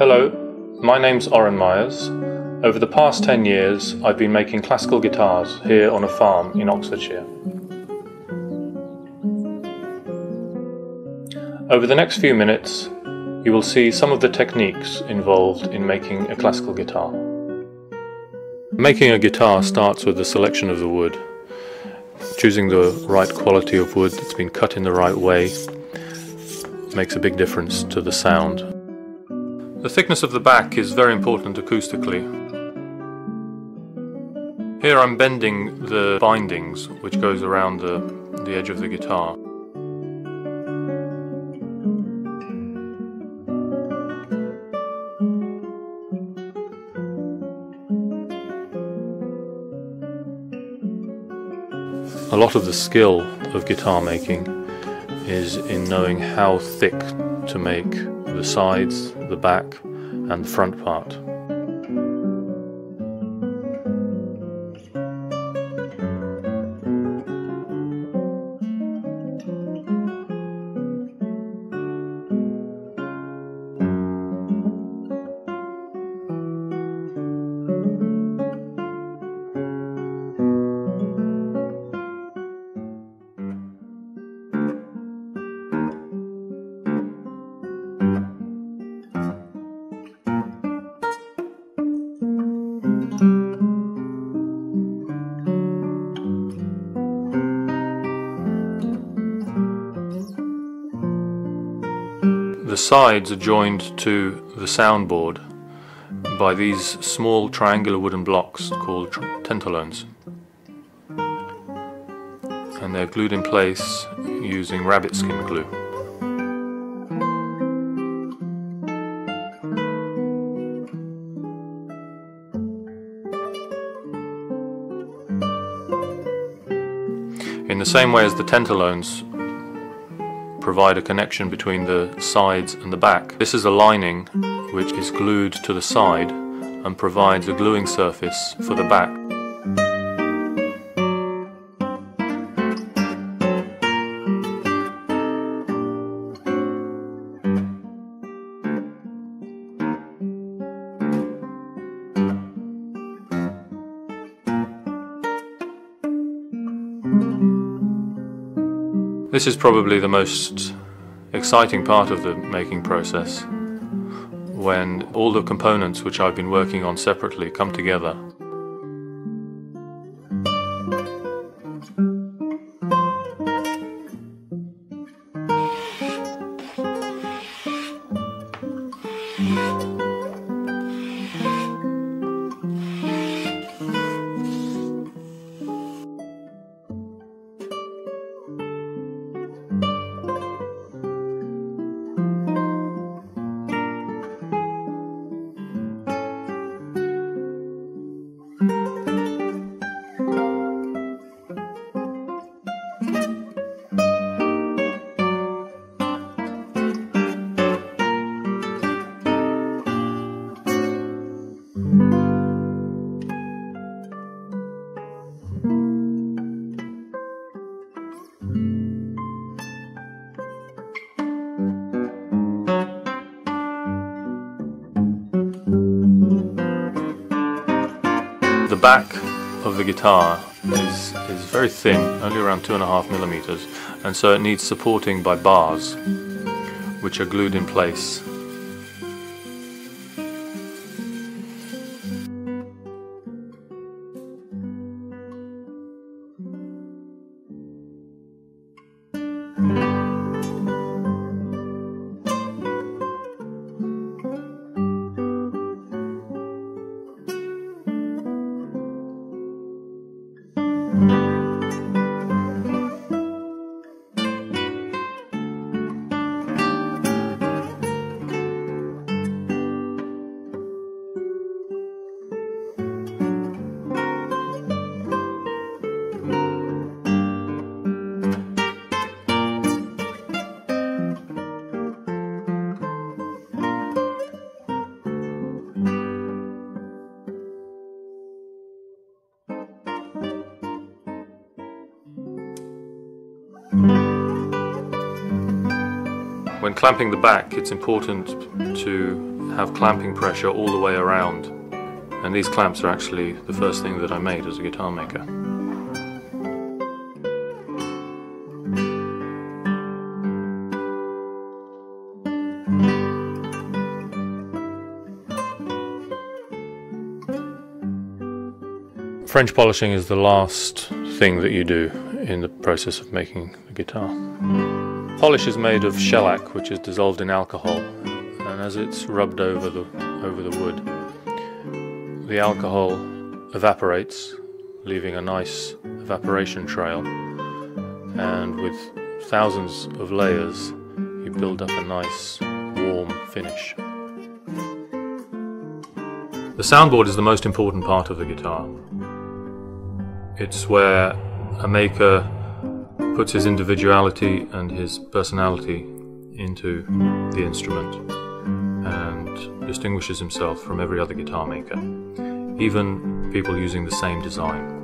Hello, my name's Oren Myers. Over the past 10 years, I've been making classical guitars here on a farm in Oxfordshire. Over the next few minutes, you will see some of the techniques involved in making a classical guitar. Making a guitar starts with the selection of the wood. Choosing the right quality of wood that's been cut in the right way makes a big difference to the sound. The thickness of the back is very important acoustically. Here I'm bending the bindings which goes around the, the edge of the guitar. A lot of the skill of guitar making is in knowing how thick to make the sides, the back and the front part. Sides are joined to the soundboard by these small triangular wooden blocks called tentellones. And they're glued in place using rabbit skin glue. In the same way as the tentellones provide a connection between the sides and the back. This is a lining which is glued to the side and provides a gluing surface for the back. This is probably the most exciting part of the making process when all the components which I've been working on separately come together. The back of the guitar is, is very thin, only around two and a half millimeters, and so it needs supporting by bars, which are glued in place. When clamping the back, it's important to have clamping pressure all the way around. And these clamps are actually the first thing that I made as a guitar maker. French polishing is the last thing that you do in the process of making the guitar. Polish is made of shellac which is dissolved in alcohol and as it's rubbed over the, over the wood the alcohol evaporates leaving a nice evaporation trail and with thousands of layers you build up a nice warm finish. The soundboard is the most important part of the guitar. It's where a maker puts his individuality and his personality into the instrument and distinguishes himself from every other guitar maker, even people using the same design.